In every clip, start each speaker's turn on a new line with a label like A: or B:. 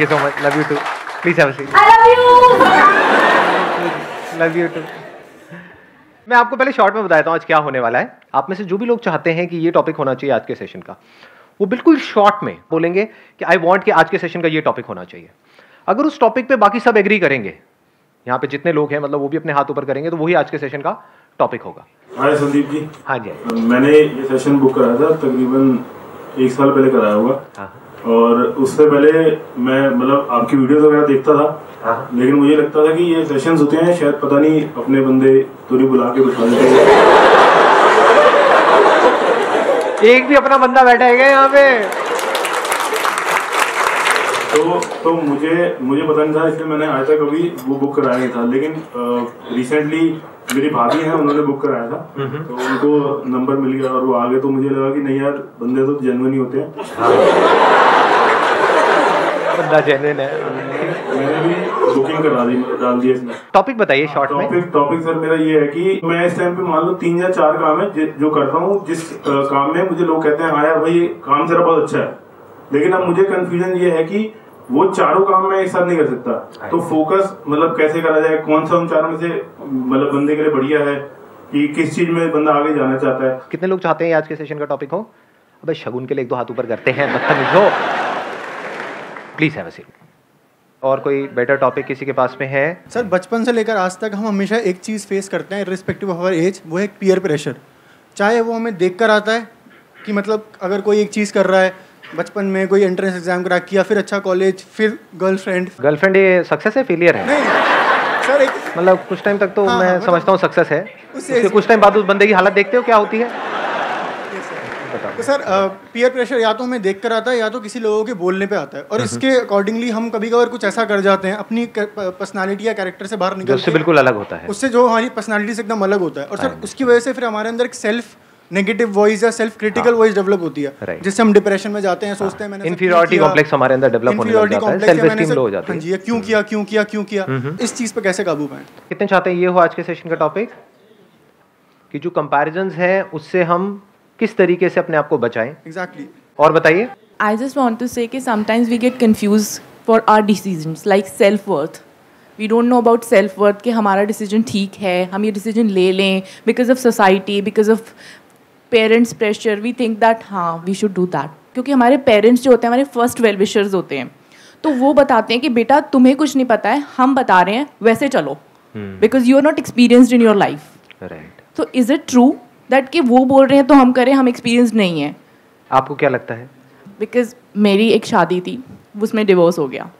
A: Thank you so much love you too please have a seat
B: I love you.
A: Love you too मैं आपको पहले short में बताता हूँ आज क्या होने वाला है। आप में से जो भी लोग चाहते हैं कि ये टॉपिक होना चाहिए आज के सेशन का वो बिल्कुल शॉर्ट में बोलेंगे कि आई वांट कि आज के सेशन का ये टॉपिक होना चाहिए। अगर उस टॉपिक पे बाकी सब एग्री करेंगे यहाँ पे जितने लोग हैं मतलब वो भी अपने हाथ ऊपर करेंगे तो वही आज के सेशन का टॉपिक होगा।
C: हाय संदीप जी
A: हाँ जी
C: मैंने ये सेशन बुक कराया था तकरीबन एक साल पहले कराया होगा
A: हाँ।
C: और उससे पहले मैं मतलब आपकी वीडियोस वगैरह देखता था।
A: हाँ।
C: लेकिन मुझे लगता था कि ये सेशंस होते हैं शायद पता नहीं अपने बंदे तो नहीं बुला के बिठा देते
A: एक भी अपना बंदा बैठा है यहाँ पे?
C: तो तो मुझे मुझे पता नहीं था इसलिए मैंने आज तक कभी वो बुक कराया नहीं था। लेकिन रिसेंटली मेरी भाभी हैं उन्होंने बुक कराया था। तो उनको नंबर मिल गया और वो आ गए तो मुझे लगा कि नहीं यार बंदे तो जेनुअन ही होते हैं।
A: बंदा जेन्युइन है।
C: मैंने भी बुकिंग करा दी डाल दी इसमें
A: टॉपिक बताइए शॉर्ट में।
C: टॉपिक टॉपिक सर मेरा ये है कि मैं इस टाइम पे मान लो तीन या चार काम है जि- जो करता हूँ जिस काम में मुझे लोग कहते हैं हाँ यार भाई काम तेरा बहुत अच्छा है। लेकिन अब मुझे कंफ्यूजन ये है कि वो चारों काम मैं एक साथ नहीं कर सकता। तो फोकस मतलब कैसे करा जाए? कौन सा उन चारों में से मतलब बंदे के लिए बढ़िया है? कि किस चीज़ में बंदा आगे जाना चाहता है?
A: कितने लोग चाहते हैं आज के सेशन का टॉपिक हो? अबे शगुन के लिए एक दो हाथ ऊपर करते हैं बदतमीज हो। प्लीज़ हैव अ सीट और कोई बेटर टॉपिक किसी के पास में है?
D: सर बचपन से लेकर आज तक हम हमेशा एक चीज़ फेस करते हैं रिस्पेक्टिव ऑफ़ अवर एज वो है पीयर प्रेशर चाहे वो हमें देख कर आता है कि मतलब अगर कोई एक चीज़ कर रहा है बचपन में कोई एंट्रेंस एग्ज़ाम क्रैक किया फिर अच्छा कॉलेज फिर गर्लफ्रेंड
A: गर्लफ्रेंड ये सक्सेस है फेलियर है?
D: नहीं सर एक
A: मतलब कुछ टाइम तक तो
D: हाँ,
A: मैं
D: हाँ,
A: समझता हूँ सक्सेस है।
D: उससे-
A: उसके कुछ टाइम बाद उस बंदे की हालत देखते हो क्या होती है? बताओ।
D: तो सर पीयर प्रेशर या तो हमें देख कर आता है या तो किसी लोगों के बोलने पे आता है। और इसके अकॉर्डिंगली हम कभी कभार कुछ ऐसा कर जाते हैं अपनी पर्सनालिटी या कैरेक्टर से बाहर निकल
A: उससे बिल्कुल अलग होता है।
D: उससे जो हमारी पर्सनालिटी से एकदम अलग होता है। और सर उसकी वजह से फिर हमारे अंदर एक सेल्फ नेगेटिव वॉइस या सेल्फ क्रिटिकल वॉइस डेवलप होती है
A: Right.
D: जिससे हम डिप्रेशन में जाते हैं सोचते हैं मैंने किया?
A: complex हमारे अंदर develop होने लग जाता है, self-esteem
D: मैंने
A: low हो जाती है।
D: हाँ। जी क्यों किया क्यों किया क्यों किया? इस चीज़ पे कैसे काबू पाएँ?
A: कितने चाहते हैं ये हो आज के सेशन का टॉपिक कि जो कंपैरिजंस हैं उससे हम किस तरीके से अपने आप को बचाएँ
D: एग्जैक्टली exactly.
A: और बताइए
E: I just want to say that sometimes we get confused for our decisions, like self worth. We don't know about self worth कि हमारा decision ठीक है हम ये decision ले लें because of society, because of parents pressure. We think that हाँ we should do that. क्योंकि हमारे parents जो होते हैं हमारे first well wishers होते हैं तो वो बताते हैं कि बेटा तुम्हें कुछ नहीं पता है हम बता रहे हैं वैसे चलो because you are not experienced in your life
A: right
E: तो इज़ इट ट्रू दैट कि वो बोल रहे हैं तो हम करें हम एक्सपीरियंस नहीं है।
A: आपको क्या लगता है?
E: बिकॉज़ मेरी एक शादी थी उसमें डिवोर्स हो गया।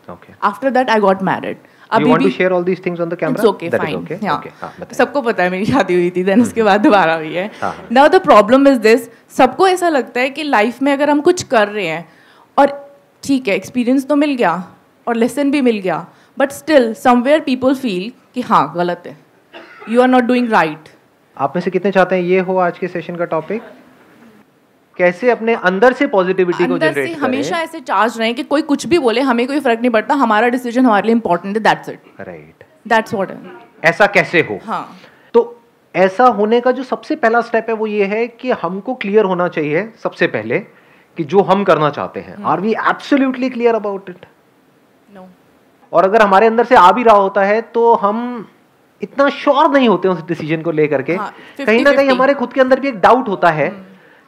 E: After that I got married
A: you
E: अभी भी
A: share all these things on the camera
E: it's okay fine
A: okay okay बताइए।
E: सबको पता है मेरी शादी हुई थी देन उसके बाद दोबारा हुई हाँ। Now the problem is this सबको ऐसा लगता है कि लाइफ में अगर हम कुछ कर रहे हैं और ठीक है एक्सपीरियंस तो मिल गया और लेसन भी मिल गया but still somewhere people feel कि हाँ गलत है। You are not doing right
A: आप में से कितने चाहते हैं? ये हो आज के सेशन का टॉपिक कैसे अपने अंदर से पॉजिटिविटी को जनरेट
E: हमेशा ऐसे चार्ज रहे कि कोई कुछ भी बोले हमें कोई फ़र्क नहीं पड़ता हमारा डिसीज़न हमारे लिए इंपॉर्टेंट है that's it
A: right
E: that's what
A: ऐसा कैसे हो?
E: हाँ.
A: तो ऐसा होने का जो सबसे पहला स्टेप है वो ये है कि हमको क्लियर होना चाहिए सबसे पहले कि जो हम करना चाहते हैं। Are we absolutely clear about it
E: no
A: और अगर हमारे अंदर से आ भी रहा होता है तो हम इतना श्योर नहीं होते उस डिसीज़न को लेकर के।
E: हाँ,
A: कहीं ना कहीं हमारे खुद के अंदर भी एक डाउट होता है।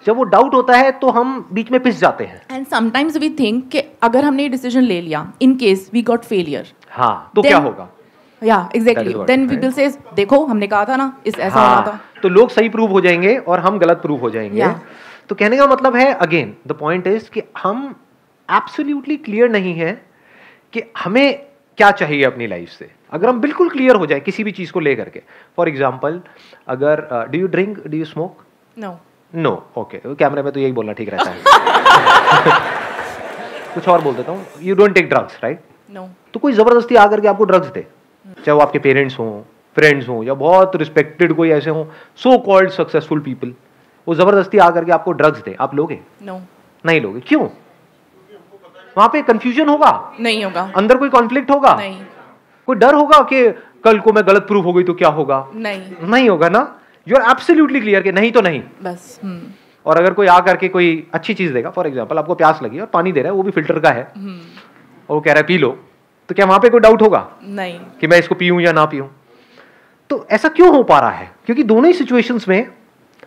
A: जब वो डाउट होता है तो हम बीच में पिस जाते हैं।
E: एंड समटाइम्स वी थिंक कि अगर हमने ये डिसीज़न ले लिया in case we got failure
A: हाँ तो
E: Then-
A: क्या होगा
E: या एग्जैक्टली देन
A: right.
E: पीपल से देखो हमने कहा था ना इस ऐसा होना था.
A: हाँ तो लोग सही प्रूव हो जाएँगे और हम गलत प्रूव हो जाएँगे।
E: Yeah.
A: तो कहने का मतलब है अगेन द पॉइंट इज़ कि हम एब्सोल्युटली क्लियर नहीं है कि हमें क्या चाहिए अपनी लाइफ से। अगर हम बिल्कुल क्लियर हो जाए किसी भी चीज़ को लेकर के। फॉर एग्ज़ाम्पल अगर do you drink do you smoke
E: no
A: no okay कैमरे में तो यही बोलना ठीक रहता है। कुछ और बोल देता हूँ। You don't take drugs right
E: no
A: तो कोई ज़बरदस्ती आकर के आपको ड्रग्स दे। चाहे वो आपके पेरेंट्स हों फ्रेंड्स हों या बहुत रिस्पेक्टेड कोई ऐसे हों सो कॉल्ड सक्सेसफुल पीपल वो ज़बरदस्ती आकर के आपको ड्रग्स दे। आप लोगे?
E: No no.
A: नहीं लोगे। क्यों? वहाँ पे कंफ्यूजन होगा?
E: नहीं होगा।
A: अंदर कोई कॉन्फ्लिक्ट होगा?
E: नहीं।
A: कोई डर होगा कि कल को मैं गलत प्रूफ हो गई तो क्या होगा?
E: नहीं।
A: नहीं होगा ना? यू आर एब्सोल्युटली क्लियर कि नहीं तो नहीं।
E: बस हम्म।
A: और अगर कोई आकर के कोई अच्छी चीज़ देगा फॉर एग्ज़ाम्पल आपको प्यास लगी और पानी दे रहा है वो भी फ़िल्टर का है। और वो कह रहा है पी लो। तो क्या वहाँ पे कोई डाउट होगा?
E: नहीं।
A: कि मैं इसको पीऊं या ना पीऊं? तो ऐसा क्यों हो पा रहा है? क्योंकि दोनों ही सिचुएशंस में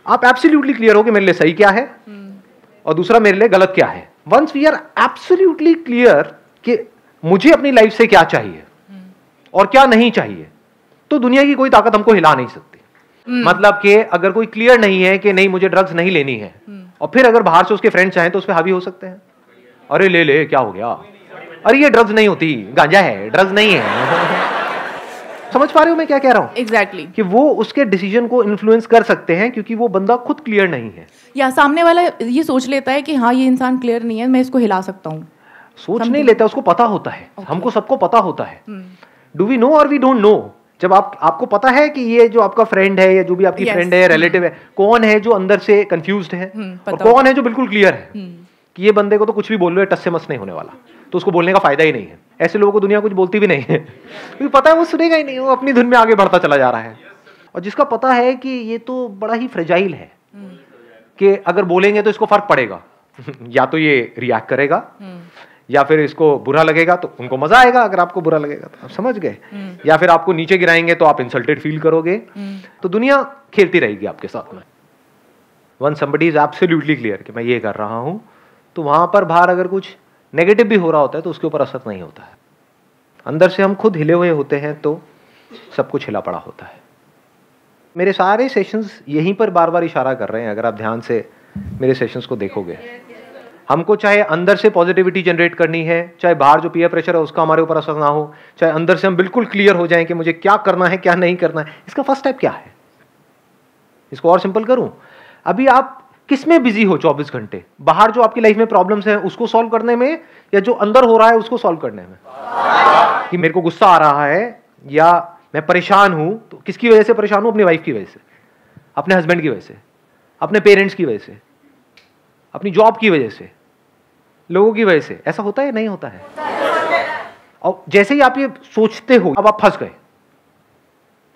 A: आप एब्सोल्युटली क्लियर हो कि मेरे लिए सही क्या है और दूसरा मेरे लिए गलत क्या है। Once we are absolutely clear कि मुझे अपनी लाइफ से क्या चाहिए और क्या नहीं चाहिए? तो दुनिया की कोई ताकत हमको हिला नहीं सकती। मतलब कि अगर कोई क्लियर नहीं है कि नहीं मुझे ड्रग्स नहीं लेनी है और फिर अगर बाहर से उसके फ्रेंड चाहें तो उस पर हावी हो सकते हैं। अरे ले ले क्या हो गया? अरे ये ड्रग्स नहीं होती गांजा है ड्रग्स नहीं है। समझ पा रहे हो मैं क्या कह रहा हूँ?
E: Exactly exactly.
A: कि वो उसके डिसीज़न को इन्फ्लुएंस कर सकते हैं क्योंकि वो बंदा खुद क्लियर नहीं है।
E: या सामने वाला ये सोच लेता है कि हाँ ये इंसान क्लियर नहीं है मैं इसको हिला सकता हूँ।
A: सोच नहीं लेता उसको पता होता है। Okay. हमको सबको पता होता है। डू वी नो और वी डोंट नो जब आप आपको पता है कि ये जो आपका फ्रेंड है या जो भी आपकी फ्रेंड Yes. है रिलेटिव है कौन है जो अंदर से कंफ्यूज है?
E: हम्म,
A: और कौन है जो बिल्कुल क्लियर है? कि ये बंदे को तो कुछ भी बोल लो ये टस से मस नहीं होने वाला। तो उसको बोलने का फ़ायदा ही नहीं है। ऐसे लोगों को दुनिया कुछ बोलती भी नहीं है। क्योंकि पता है वो सुनेगा ही नहीं वो अपनी धुन में आगे बढ़ता चला जा रहा है। और जिसका पता है कि ये तो बड़ा ही फ्रेजाइल है। कि अगर बोलेंगे तो इसको फ़र्क पड़ेगा। या तो ये रिएक्ट करेगा। या फिर इसको बुरा लगेगा तो उनको मज़ा आएगा अगर आपको बुरा लगेगा तो। आप समझ गए? या फिर आपको नीचे गिराएँगे तो आप इंसल्टेड फील करोगे। तो दुनिया खेलती रहेगी आपके साथ में। When somebody is absolutely clear कि मैं ये कर रहा हूँ तो वहाँ पर बाहर अगर कुछ नेगेटिव भी हो रहा होता है तो उसके ऊपर असर नहीं होता है। अंदर से हम खुद हिले हुए होते हैं तो सब कुछ हिला पड़ा होता है। मेरे सारे सेशंस यहीं पर बार बार इशारा कर रहे हैं अगर आप ध्यान से मेरे सेशंस को देखोगे। हमको चाहे अंदर से पॉजिटिविटी जनरेट करनी है, चाहे बाहर जो पीयर प्रेशर है उसका हमारे ऊपर असर ना हो, चाहे अंदर से हम बिल्कुल क्लियर हो जाएँ कि मुझे क्या करना है, क्या नहीं करना है, इसका फ़र्स्ट स्टेप क्या है? इसको और सिंपल करूँ? अभी आप किसमें बिज़ी हो 24 घंटे? बाहर जो आपकी लाइफ में प्रॉब्लम्स हैं, उसको सॉल्व करने में, या जो अंदर हो रहा है, उसको सॉल्व करने में? कि मेरे को गुस्सा आ रहा है, या मैं परेशान हूँ तो किसकी वजह से परेशान हूँ? अपनी वाइफ की वजह से, अपने हस्बैंड की वजह से, अपने पेरेंट्स की वजह से। अपनी जॉब की वजह से लोगों की वजह से। ऐसा होता है या नहीं होता है? और जैसे ही आप ये सोचते हो अब आप फंस गए।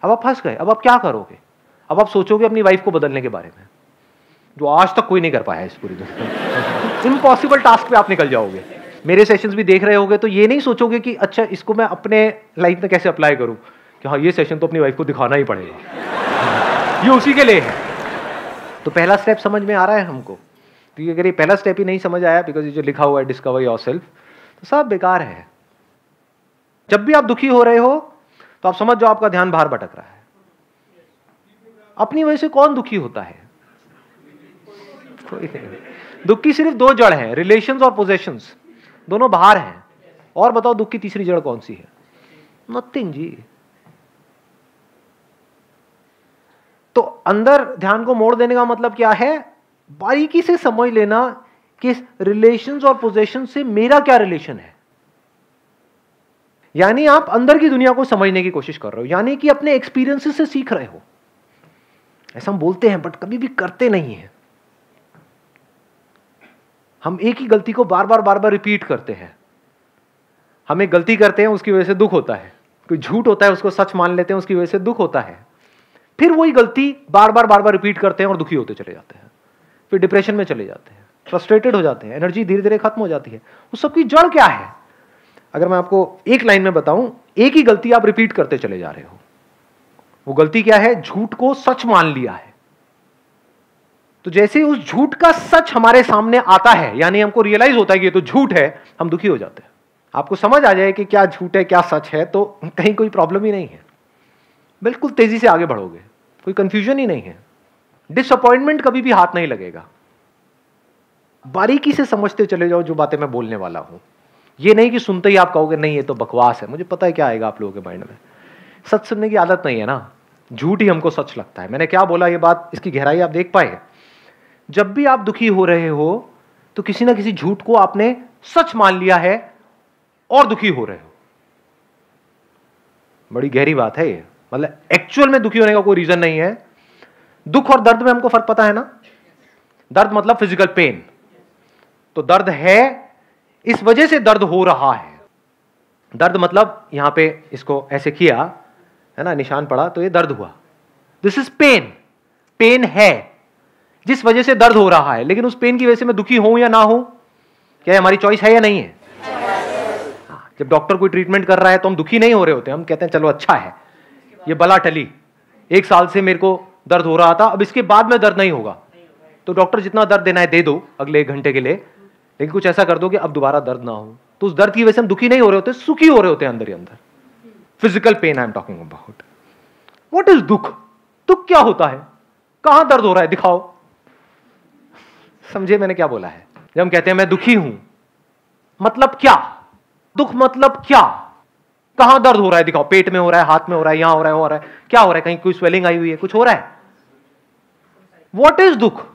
A: अब आप फंस गए। अब आप क्या करोगे? अब आप सोचोगे अपनी वाइफ को बदलने के बारे में जो आज तक कोई नहीं कर पाया इस पूरी दुनिया इम्पॉसिबल टास्क पे आप निकल जाओगे। मेरे सेशंस भी देख रहे होगे तो ये नहीं सोचोगे कि अच्छा इसको मैं अपने लाइफ में कैसे अप्लाई करूँ? कि हाँ ये सेशन तो अपनी वाइफ को दिखाना ही पड़ेगा। ये उसी के लिए है। तो पहला स्टेप समझ में आ रहा है हमको। क्योंकि अगर ये पहला स्टेप ही नहीं समझ आया बिकॉज़ ये जो लिखा हुआ है डिस्कवर योर सेल्फ तो सब बेकार है। जब भी आप दुखी हो रहे हो तो आप समझ जाओ आपका ध्यान बाहर भटक रहा है। अपनी वजह से कौन दुखी होता है? कोई नहीं। दुख की सिर्फ़ दो जड़ हैं रिलेशंस और पोजेशंस दोनों बाहर हैं। और बताओ, दुख की तीसरी जड़ कौन सी है? नथिंग जी। तो अंदर ध्यान को मोड़ देने का मतलब क्या है? बारीकी से समझ लेना कि रिलेशंस और पोजेशन से मेरा क्या रिलेशन है। यानी आप अंदर की दुनिया को समझने की कोशिश कर रहे हो, यानी कि अपने एक्सपीरियंसेस से सीख रहे हो। ऐसा हम बोलते हैं बट कभी भी करते नहीं है। हम एक ही गलती को बार बार बार बार रिपीट करते हैं। हम एक गलती करते हैं, उसकी वजह से दुख होता है। कोई झूठ होता है, उसको सच मान लेते हैं, उसकी वजह से दुख होता है। फिर वही गलती बार बार बार बार रिपीट करते हैं और दुखी होते चले जाते हैं। फिर डिप्रेशन में चले जाते हैं फ्रस्ट्रेटेड हो जाते हैं एनर्जी धीरे धीरे खत्म हो जाती है। उस सबकी जड़ क्या है? अगर मैं आपको एक लाइन में बताऊँ, एक ही गलती आप रिपीट करते चले जा रहे हो। वो गलती क्या है? झूठ को सच मान लिया है। तो जैसे उस झूठ का सच हमारे सामने आता है, यानी हमको रियलाइज़ होता है कि ये तो झूठ है, हम दुखी हो जाते हैं। आपको समझ आ जाए कि क्या झूठ है, क्या सच है तो कहीं कोई प्रॉब्लम ही नहीं है। बिल्कुल तेज़ी से आगे बढ़ोगे, कोई कंफ्यूजन ही नहीं है। डिसअपॉइंटमेंट कभी भी हाथ नहीं लगेगा। बारीकी से समझते चले जाओ जो बातें मैं बोलने वाला हूँ। ये नहीं कि सुनते ही आप कहोगे, नहीं, ये तो बकवास है। मुझे पता है क्या आएगा आप लोगों के माइंड में। सच सुनने की आदत नहीं है ना। झूठ ही हमको सच लगता है। मैंने क्या बोला ये बात? इसकी गहराई आप देख पाए? जब भी आप दुखी हो रहे हो तो किसी ना किसी झूठ को आपने सच मान लिया है और दुखी हो रहे हो। बड़ी गहरी बात है ये। मतलब एक्चुअल में दुखी होने का कोई रीजन नहीं है। दुख और दर्द में हमको फ़र्क पता है ना? दर्द मतलब फ़िज़िकल पेन तो दर्द है इस वजह से दर्द हो रहा है। दर्द मतलब यहाँ पे इसको ऐसे किया है ना निशान पड़ा तो ये दर्द हुआ। दिस इज़ पेन पेन है जिस वजह से दर्द हो रहा है लेकिन उस पेन की वजह से मैं दुखी हूँ या ना हूँ? क्या हमारी चॉइस है या नहीं है? हाँ, जब डॉक्टर कोई ट्रीटमेंट कर रहा है तो हम दुखी नहीं हो रहे होते हम कहते हैं चलो अच्छा है। ये बला टली एक साल से मेरे को दर्द हो रहा था, अब इसके बाद में दर्द नहीं होगा। तो डॉक्टर जितना दर्द देना है दे दो अगले एक घंटे के लिए, लेकिन कुछ ऐसा कर दो कि अब दोबारा दर्द ना हो। तो उस दर्द की वजह से हम दुखी नहीं हो रहे होते, सुखी हो रहे होते अंदर ही अंदर। Physical pain I am talking about what is दुख? दुख क्या होता है? कहाँ दर्द हो रहा है? दिखाओ। समझे मैंने क्या बोला है? जब हम कहते हैं, मैं दुखी हूँ। मतलब क्या? दुख मतलब क्या? कहाँ दर्द हो रहा है? दिखाओ। पेट में हो रहा है, हाथ में हो रहा है, यहाँ हो रहा है हो रहा है। क्या हो रहा है? कहीं कोई स्वेलिंग आई हुई है? कुछ हो रहा है? वॉट इज़ दुख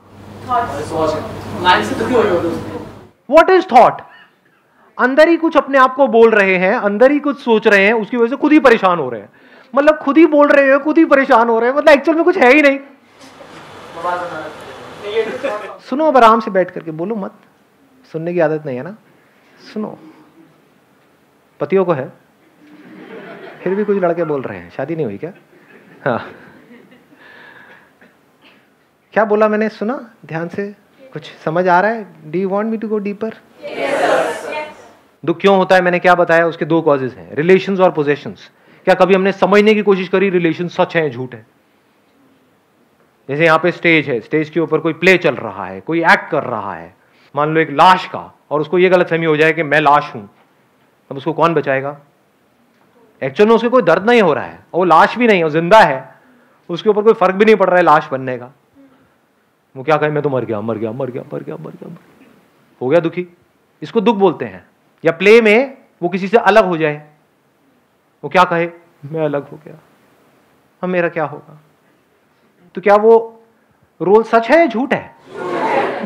A: वॉट इज़ थॉट अंदर ही कुछ अपने आप को बोल रहे हैं, अंदर ही कुछ सोच रहे हैं, उसकी वजह से खुद ही परेशान हो रहे हैं। मतलब खुद ही बोल रहे हैं, खुद ही परेशान हो रहे हैं मतलब एक्चुअल में कुछ है ही नहीं। सुनो अब आराम से बैठ करके, बोलो मत। सुनने की आदत नहीं है ना? सुनो। पतियों को है। फिर भी कुछ लड़के बोल रहे हैं। शादी नहीं हुई क्या? हाँ। क्या बोला मैंने? सुना? ध्यान से। कुछ समझ आ रहा है? D want me to go deeper दुख क्यों होता है? मैंने क्या बताया? उसके दो कॉजेज हैं। रिलेशन और पोजेशन क्या कभी हमने समझने की कोशिश करी? रिलेशन सच है, झूठ है। जैसे यहाँ पे स्टेज है। स्टेज के ऊपर कोई प्ले चल रहा है, कोई एक्ट कर रहा है। मान लो एक लाश का, और उसको ये गलत फहमी हो जाए कि मैं लाश हूँ। तब उसको कौन बचाएगा? एक्चुअल में उसको कोई दर्द नहीं हो रहा है। और वो लाश भी नहीं है ज़िंदा है। उसके ऊपर कोई फ़र्क भी नहीं पड़ रहा है लाश बनने का। वो क्या कहे? मैं तो मर गया मर गया मर गया मर गया मर गया मर गया। हो गया दुखी? इसको दुख बोलते हैं। या प्ले में वो किसी से अलग हो जाए। वो क्या कहे? मैं अलग हो गया। अब मेरा क्या होगा? तो क्या वो रोल सच है झूठ है?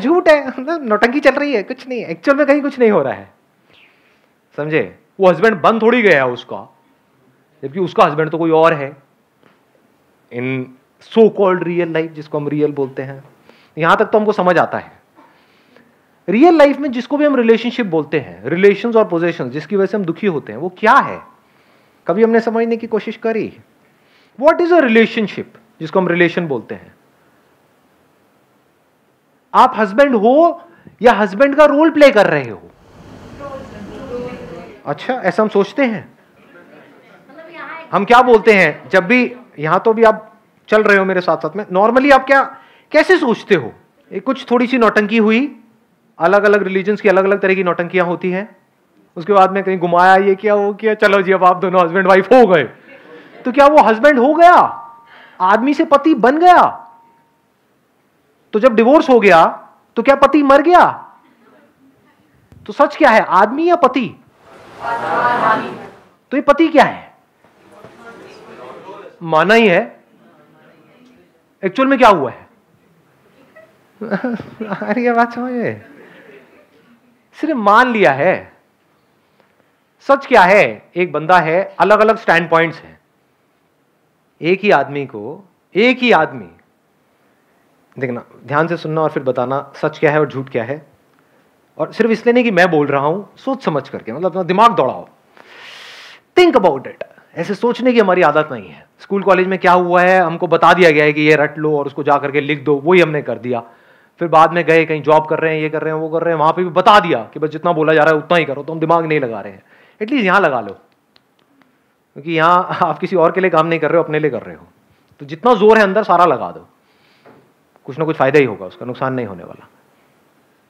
A: झूठ है। मतलब नौटंकी चल रही है, कुछ नहीं है। एक्चुअल में कहीं कुछ नहीं हो रहा है। समझे? वो हस्बैंड बन थोड़ी गया है उसका। जबकि उसका हस्बैंड तो कोई और है। In so called real life जिसको हम रियल बोलते हैं। यहाँ तक तो हमको समझ आता है। रियल लाइफ में जिसको भी हम रिलेशनशिप बोलते हैं रिलेशन और पोजेशन जिसकी वजह से हम दुखी होते हैं, वो क्या है? कभी हमने समझने की कोशिश करी? वॉट इज़ अ रिलेशनशिप जिसको हम रिलेशन बोलते हैं? आप हस्बैंड हो या हस्बैंड का रोल प्ले कर रहे हो? अच्छा ऐसा हम सोचते हैं। हम क्या बोलते हैं? जब भी, यहाँ तो भी आप चल रहे हो मेरे साथ साथ में। नॉर्मली आप क्या कैसे सोचते हो? एक कुछ थोड़ी सी नौटंकी हुई। अलग अलग रिलीजन्स की अलग अलग तरह की नौटंकियाँ होती हैं। उसके बाद में कहीं घुमाया, ये किया, वो किया, चलो जी, अब आप दोनों हस्बैंड वाइफ हो गए। तो क्या वो हस्बैंड हो गया? आदमी से पति बन गया? तो जब डिवोर्स हो गया तो क्या पति मर गया? तो सच क्या है, आदमी या पति? तो ये पति क्या है? माना ही है। एक्चुअल में क्या हुआ है? अरे, ये बात समझे? सिर्फ़ मान लिया है। सच क्या है? एक बंदा है अलग अलग स्टैंड पॉइंट्स हैं। एक ही आदमी को, एक ही आदमी। देखना, ध्यान से सुनना और फिर बताना, सच क्या है और झूठ क्या है। और सिर्फ़ इसलिए नहीं कि मैं बोल रहा हूँ, सोच समझ करके मतलब अपना दिमाग दौड़ाओ। थिंक अबाउट इट ऐसे सोचने की हमारी आदत नहीं है। स्कूल, कॉलेज में क्या हुआ है, हमको बता दिया गया है कि ये रट लो और उसको जा करके लिख दो, वही हमने कर दिया। फिर बाद में गए, कहीं जॉब कर रहे हैं, ये कर रहे हैं, वो कर रहे हैं, वहाँ पे भी बता दिया कि बस जितना बोला जा रहा है, उतना ही करो तो हम दिमाग नहीं लगा रहे हैं। एटलीस्ट यहाँ लगा लो। क्योंकि यहाँ आप किसी और के लिए काम नहीं कर रहे हो, अपने लिए कर रहे हो। तो जितना ज़ोर है अंदर, सारा लगा दो। कुछ ना कुछ फ़ायदा ही होगा, उसका नुकसान नहीं होने वाला।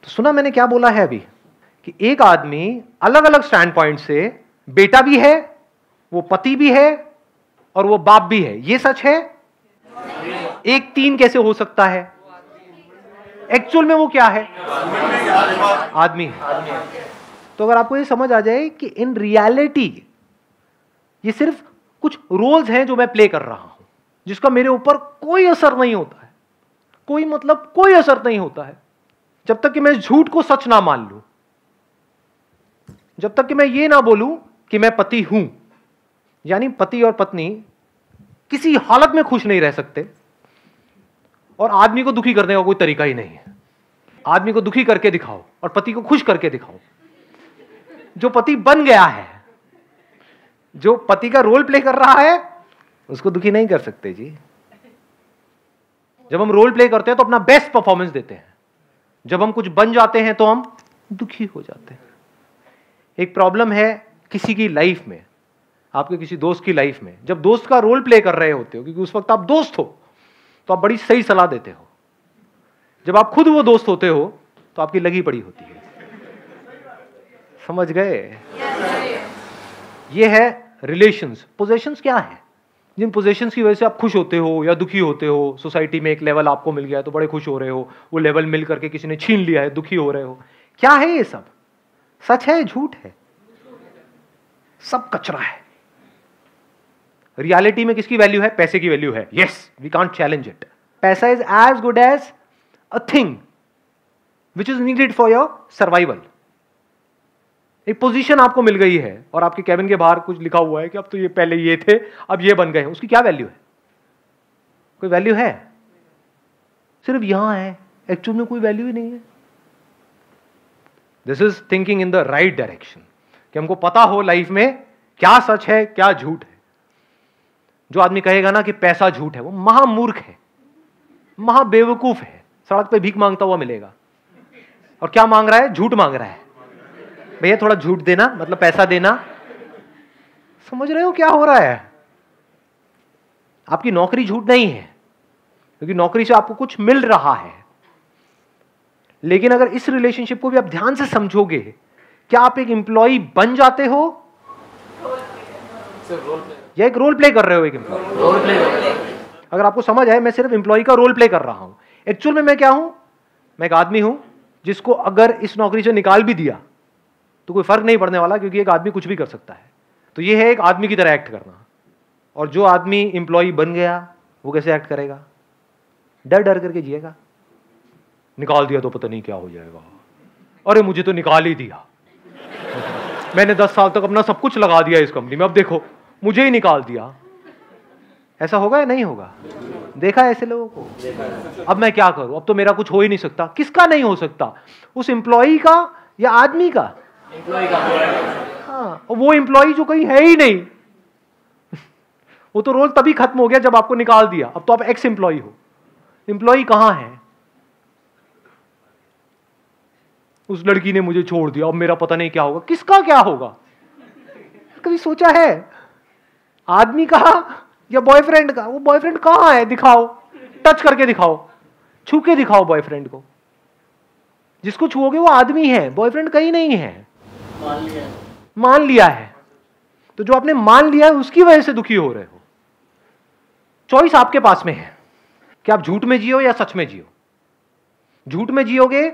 A: तो सुना मैंने क्या बोला है अभी? कि एक आदमी अलग अलग स्टैंड पॉइंट से बेटा भी है, वो पति भी है, और वो बाप भी है। ये सच है? एक तीन कैसे हो सकता है? एक्चुअल में वो क्या है? आदमी। है तो अगर आपको ये समझ आ जाए कि इन रियलिटी ये सिर्फ़ कुछ रोल्स हैं जो मैं प्ले कर रहा हूँ जिसका मेरे ऊपर कोई असर नहीं होता है। कोई मतलब कोई असर नहीं होता है। जब तक कि मैं झूठ को सच ना मान लू जब तक कि मैं ये ना बोलूँ कि मैं पति हूँ यानी पति और पत्नी किसी हालत में खुश नहीं रह सकते। और आदमी को दुखी करने का कोई तरीका ही नहीं है। आदमी को दुखी करके दिखाओ और पति को खुश करके दिखाओ। जो पति बन गया है, जो पति का रोल प्ले कर रहा है, उसको दुखी नहीं कर सकते जी। जब हम रोल प्ले करते हैं तो अपना बेस्ट परफॉर्मेंस देते हैं। जब हम कुछ बन जाते हैं तो हम दुखी हो जाते हैं। एक प्रॉब्लम है किसी की लाइफ में, आपके किसी दोस्त की लाइफ में। जब दोस्त का रोल प्ले कर रहे होते हो, क्योंकि उस वक्त आप दोस्त हो तो आप बड़ी सही सलाह देते हो। जब आप खुद वो दोस्त होते हो तो आपकी लगी पड़ी होती है। समझ गए? ये है रिलेशंस पोजेशंस क्या है? जिन पोजेशंस की वजह से आप खुश होते हो या दुखी होते हो सोसाइटी में एक लेवल आपको मिल गया है तो बड़े खुश हो रहे हो, वो लेवल मिल करके किसी ने छीन लिया है, दुखी हो रहे हो। क्या है ये सब? सच है, झूठ है? सब कचरा है। रियलिटी में किसकी वैल्यू है? पैसे की वैल्यू है। Yes we can't challenge it पैसा is as good as a thing which is needed for your survival एक पोजीशन आपको मिल गई है और आपके कैबिन के बाहर कुछ लिखा हुआ है कि अब तो ये पहले ये थे, अब ये बन गए हैं। उसकी क्या वैल्यू है? कोई वैल्यू है? सिर्फ़ यहाँ है। एक्चुअल में कोई वैल्यू ही नहीं है। This is thinking in the right direction कि हमको पता हो लाइफ में क्या सच है, क्या झूठ है। जो आदमी कहेगा ना कि पैसा झूठ है, वो महामूर्ख है, महाबेवकूफ है। सड़क पे भीख माँगता हुआ मिलेगा। और क्या मांग रहा है? झूठ मांग रहा है। भैया, थोड़ा झूठ देना मतलब पैसा देना। समझ रहे हो क्या हो रहा है? आपकी नौकरी झूठ नहीं है, क्योंकि नौकरी से आपको कुछ मिल रहा है। लेकिन अगर इस रिलेशनशिप को भी आप ध्यान से समझोगे, क्या आप एक एम्प्लॉय बन जाते हो? या एक रोल प्ले कर रहे हो एक एम्प्लॉय अगर आपको समझ आए मैं सिर्फ़ एम्प्लॉय का रोल प्ले कर रहा हूँ। एक्चुअल में मैं क्या हूँ? मैं एक आदमी हूँ जिसको अगर इस नौकरी से निकाल भी दिया तो कोई फ़र्क नहीं पड़ने वाला क्योंकि एक आदमी कुछ भी कर सकता है। तो ये है एक आदमी की तरह एक्ट करना। और जो आदमी एम्प्लॉय बन गया वो कैसे एक्ट करेगा? डर डर करके जिएगा। निकाल दिया तो पता नहीं क्या हो जाएगा। अरे मुझे तो निकाल ही दिया। मैंने दस साल तक अपना सब कुछ लगा दिया इस कंपनी में। अब देखो मुझे ही निकाल दिया। ऐसा होगा या नहीं होगा? देखा ऐसे लोगों को? अब मैं क्या करूँ? अब तो मेरा कुछ हो ही नहीं सकता। किसका नहीं हो सकता? उस एम्प्लॉय का या आदमी का? हाँ वो एम्प्लॉय जो कहीं है ही नहीं। वो तो रोल तभी खत्म हो गया जब आपको निकाल दिया। अब तो आप एक्स एम्प्लॉय हो। एम्प्लॉय कहाँ है? उस लड़की ने मुझे छोड़ दिया। अब मेरा पता नहीं क्या होगा। किसका क्या होगा? कभी सोचा है? आदमी का या बॉयफ्रेंड का वो बॉयफ्रेंड कहाँ है? दिखाओ। टच करके दिखाओ। छू के दिखाओ बॉयफ्रेंड को। जिसको छुओगे वो आदमी है। बॉयफ्रेंड कहीं नहीं है। मान लिया। मान लिया है। तो जो आपने मान लिया है उसकी वजह से दुखी हो रहे हो। चॉइस आपके पास में है। कि आप झूठ में जियो या सच में जियो। झूठ में जियोगे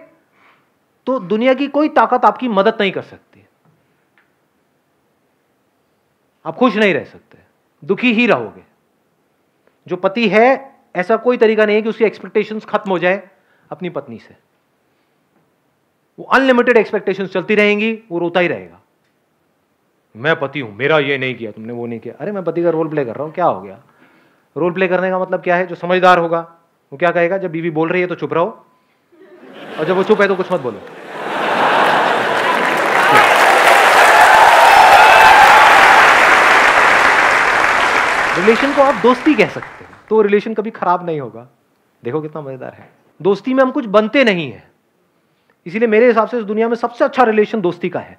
A: तो दुनिया की कोई ताकत आपकी मदद नहीं कर सकती। आप खुश नहीं रह सकते, दुखी ही रहोगे। जो पति है, ऐसा कोई तरीका नहीं है कि उसकी एक्सपेक्टेशंस खत्म हो जाए अपनी पत्नी से। वो अनलिमिटेड एक्सपेक्टेशंस चलती रहेंगी, वो रोता ही रहेगा। मैं पति हूँ, मेरा ये नहीं किया, तुमने वो नहीं किया। अरे, मैं पति का रोल प्ले कर रहा हूँ, क्या हो गया? रोल प्ले करने का मतलब क्या है? जो समझदार होगा, वो क्या कहेगा? जब बीवी बोल रही है तो चुप रहो। और जब वो चुप है तो कुछ मत बोलो। रिलेशन को आप दोस्ती कह सकते हैं। तो रिलेशन कभी खराब नहीं होगा। देखो कितना मज़ेदार है। दोस्ती में हम कुछ बनते नहीं है। इसीलिए मेरे हिसाब से इस दुनिया में सबसे अच्छा रिलेशन दोस्ती का है।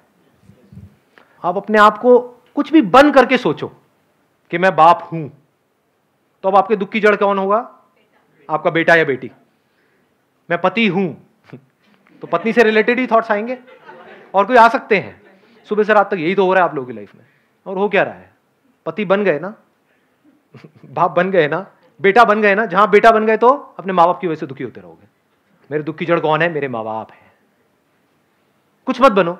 A: आप अपने आप को कुछ भी बन करके सोचो कि मैं बाप हूँ। तो अब आपके दुख की जड़ कौन होगा? आपका बेटा या बेटी। मैं पति हूँ। तो पत्नी से रिलेटेड ही थॉट्स आएँगे। और कोई आ सकते हैं। सुबह से रात तक यही तो हो रहा है आप लोगों की लाइफ में। और हो क्या रहा है? पति बन गए ना? बाप बन गए ना, बेटा बन गए ना, जहाँ बेटा बन गए तो अपने माँ बाप की वजह से दुखी होते रहोगे। मेरे दुख की जड़ कौन है? मेरे माँ बाप है। कुछ मत बनो।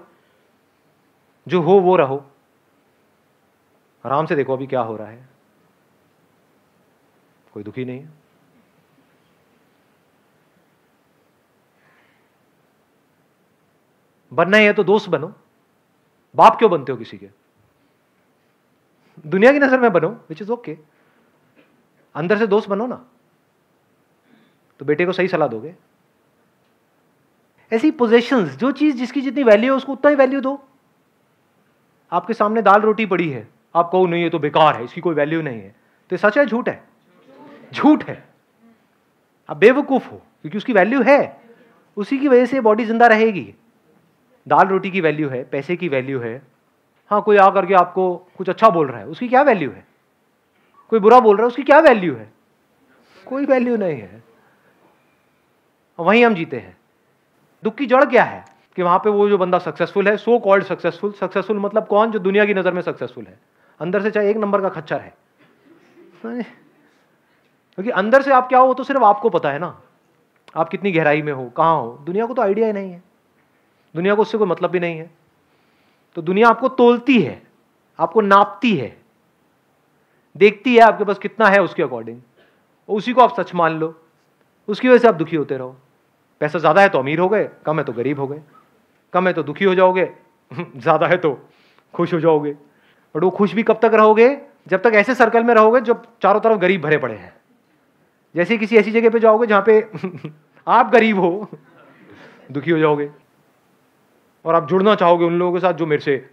A: जो हो, वो रहो। आराम से देखो अभी क्या हो रहा है। कोई दुखी नहीं है। बनना ही है तो दोस्त बनो। बाप क्यों बनते हो किसी के? दुनिया की नज़र में बनो विच इज़ ओके अंदर से दोस्त बनो ना तो बेटे को सही सलाह दोगे। ऐसी पोजेशंस जो चीज़ जिसकी जितनी वैल्यू है, उसको उतना ही वैल्यू दो। आपके सामने दाल रोटी पड़ी है, आप कहो, नहीं, ये तो बेकार है, इसकी कोई वैल्यू नहीं है। तो सच है, झूठ है? झूठ है। आप बेवकूफ़ हो, क्योंकि उसकी वैल्यू है। उसी की वजह से बॉडी ज़िंदा रहेगी। दाल रोटी की वैल्यू है, पैसे की वैल्यू है। हाँ कोई आ करके आपको कुछ अच्छा बोल रहा है, उसकी क्या वैल्यू है? कोई बुरा बोल रहा है, उसकी क्या वैल्यू है? कोई वैल्यू नहीं है। वहीं हम जीते हैं। दुख की जड़ क्या है? कि वहाँ पे वो जो बंदा सक्सेसफुल है सो कॉल्ड सक्सेसफुल सक्सेसफुल मतलब कौन जो दुनिया की नज़र में सक्सेसफुल है? अंदर से चाहे एक नंबर का खच्चर है। क्योंकि अंदर से आप क्या हो तो सिर्फ़ आपको पता है ना। आप कितनी गहराई में हो, कहाँ हो, दुनिया को तो आइडिया ही नहीं है। दुनिया को उससे कोई मतलब भी नहीं है। तो दुनिया आपको तोलती है, आपको नापती है। देखती है आपके पास कितना है उसके अकॉर्डिंग उसी को आप सच मान लो। उसकी वजह से आप दुखी होते रहो। पैसा ज़्यादा है तो अमीर हो गए, कम है तो गरीब हो गए। कम है तो दुखी हो जाओगे, ज़्यादा है तो खुश हो जाओगे। बट वो खुश भी कब तक रहोगे? जब तक ऐसे सर्कल में रहोगे जब चारों तरफ़ गरीब भरे पड़े हैं। जैसे किसी ऐसी जगह पे जाओगे जहाँ पे आप गरीब हो, दुखी हो जाओगे। और आप जुड़ना चाहोगे उन लोगों के साथ जो मेरे से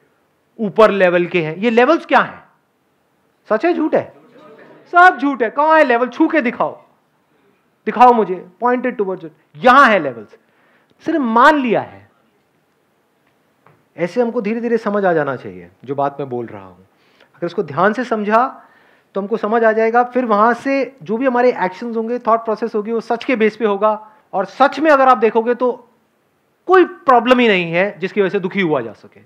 A: ऊपर लेवल के हैं। ये लेवल्स क्या हैं? सच है, झूठ है? सब झूठ है। कहाँ है लेवल छू के दिखाओ। दिखाओ मुझे। पॉइंटेड टूवर्ड्स यहाँ है लेवल्स सिर्फ़ मान लिया है। ऐसे हमको धीरे धीरे समझ आ जाना चाहिए, जो बात मैं बोल रहा हूँ। अगर इसको ध्यान से समझा तो हमको समझ आ जाएगा। फिर वहाँ से जो भी हमारे एक्शन होंगे थॉट प्रोसेस होगी, वो सच के बेस पे होगा। और सच में अगर आप देखोगे तो कोई प्रॉब्लम ही नहीं है जिसकी वजह से दुखी हुआ जा सके।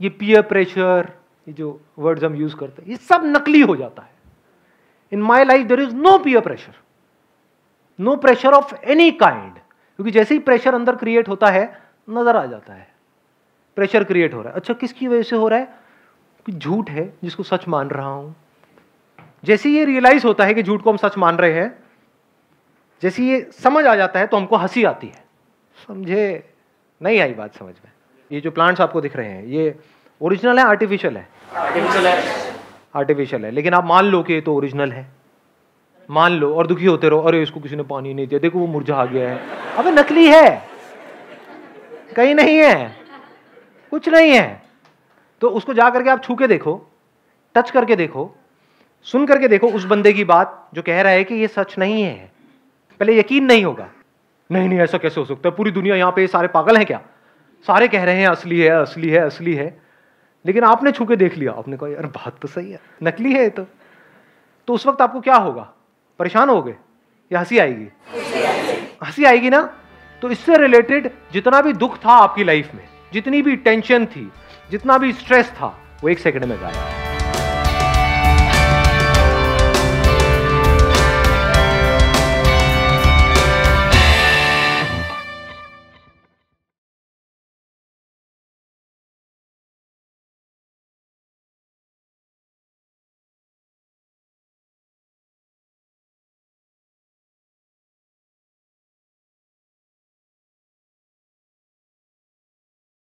A: ये पियर प्रेशर ये जो वर्ड्स हम यूज़ करते हैं, ये सब नकली हो जाता है। In my life there is no peer pressure no pressure of any kind क्योंकि जैसे ही प्रेशर अंदर क्रिएट होता है, नज़र आ जाता है। प्रेशर क्रिएट हो रहा है। अच्छा किसकी वजह से हो रहा है? झूठ है जिसको सच मान रहा हूँ? जैसे ये रियलाइज़ होता है कि झूठ को हम सच मान रहे हैं, जैसे ये समझ आ जाता है तो हमको हँसी आती है। समझे? नहीं आई बात समझ में। ये जो प्लांट्स आपको दिख रहे हैं ये ओरिजिनल है आर्टिफिशियल है? आर्टिफिशियल है। आर्टिफिशियल है लेकिन आप मान लो कि ये तो ओरिजिनल है। मान लो और दुखी होते रहो अरे इसको किसी ने पानी नहीं दिया देखो वो मुरझा गया है। अबे नकली है। कहीं नहीं है। कुछ नहीं है। तो उसको जा करके आप छू के देखो टच करके देखो सुन करके देखो उस बंदे की बात जो कह रहा है कि ये सच नहीं है। पहले यकीन नहीं होगा। नहीं नहीं, ऐसा कैसे हो सकता है? पूरी दुनिया यहाँ पे सारे पागल हैं क्या? सारे कह रहे हैं, असली है असली है असली है। लेकिन आपने छू के देख लिया। आपने कहा, यार, बात तो सही है। नकली है तो। तो उस वक्त आपको क्या होगा? परेशान हो गए या हँसी आएगी? हँसी आएगी ना? तो इससे रिलेटेड जितना भी दुख था आपकी लाइफ में, जितनी भी टेंशन थी, जितना भी स्ट्रेस था, वो एक सेकंड में गायब।